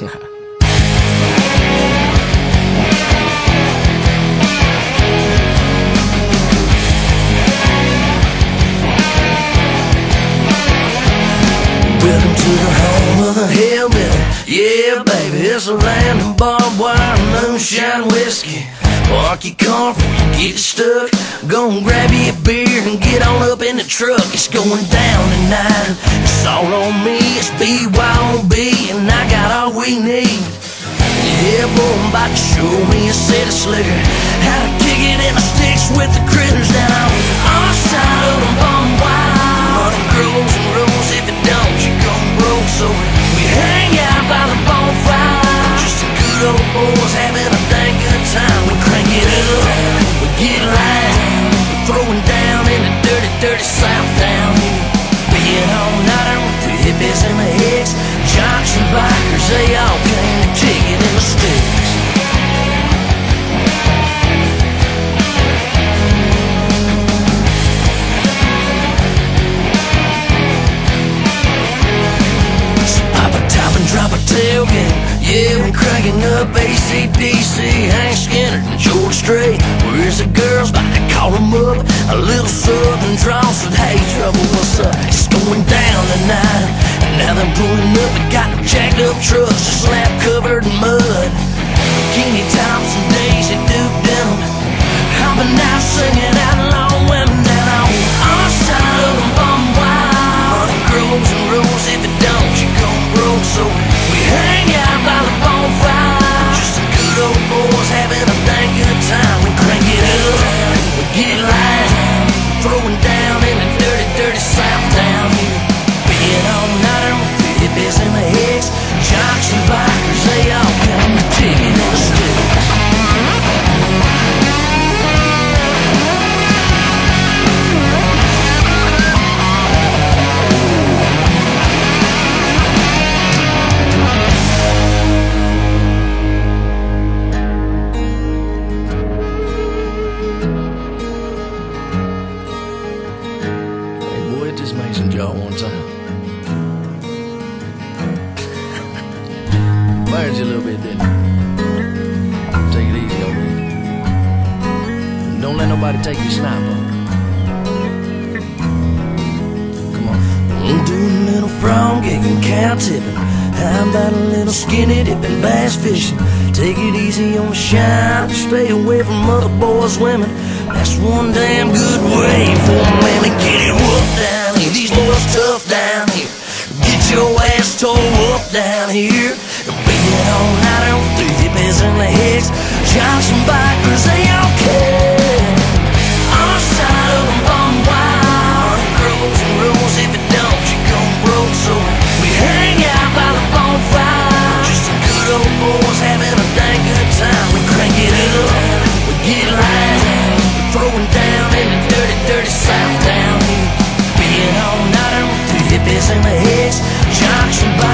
Welcome to the home of the hillbilly. Yeah, baby, it's a land of barbed wire, moonshine whiskey. Park your car before you get stuck. Go and grab you a beer and get on up in the truck. It's going down tonight. It's all on me. It's BYOB, we need. Yeah, I'm to show me a of slicker. How to kick it in the sticks with the critters down on our side of the bum wire. Money grows and grows. If it don't, you gon' broke. So we hang out by the bonfire. Just a good old boys having a dang good time. We crank it up, we get loud. We're throwing down in the dirty, dirty south down. Being all nighter with the hippies and the hicks, jocks and bikers, they all came to kick it in the sticks. So pop a top and drop a tailgate. Yeah, we're cranking up ACDC, Hank Skynyrd, and George Strait. Where's the girls? About to call them up. A little jocks and Fired you a little bit, didn't it? Take it easy on me. Don't let nobody take your sniper. Come on. Doing a little frog gigging, cow tipping. How about a little skinny dipping, bass fishing? Take it easy on the shine. Stay away from other boys' women. That's one damn good way for a man to get it whooped down here. These boys tough down here. Get your ass tore up down here on high hippies the hicks Johnson bikers, they all care. On the side of and rules, if don't, you broke So we hang out by the bonfire. Just some good old boys having a dang good time. We crank it up, we get we Throwing down in the dirty, dirty south down here. Being all night on hippies and the hicks Johnson